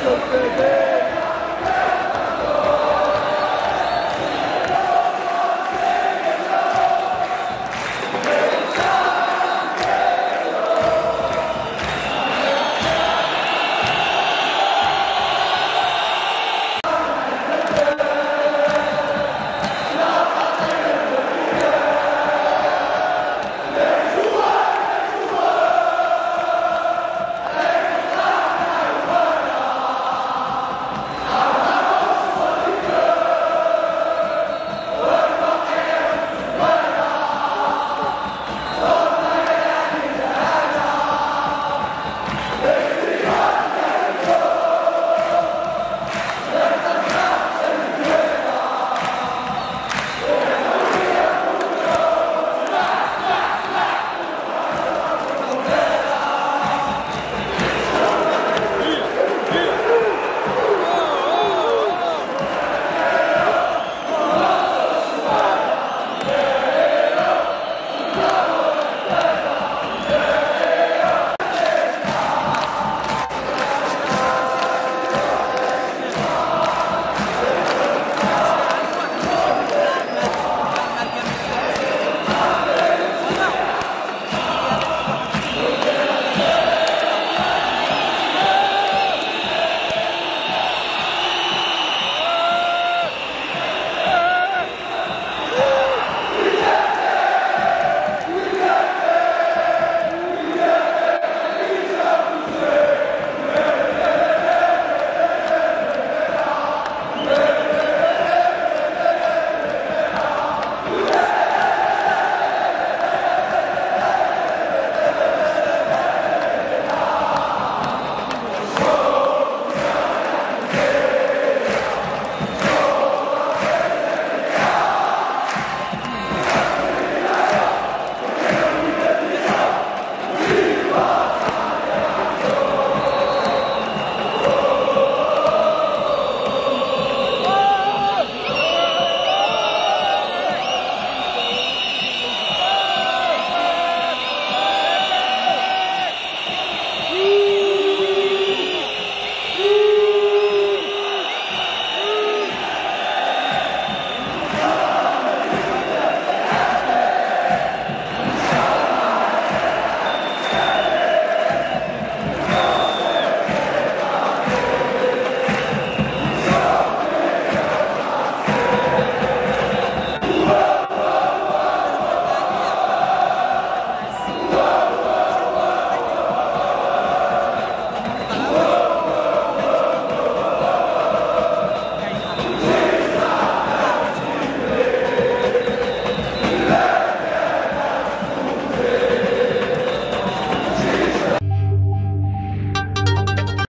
Sofrer.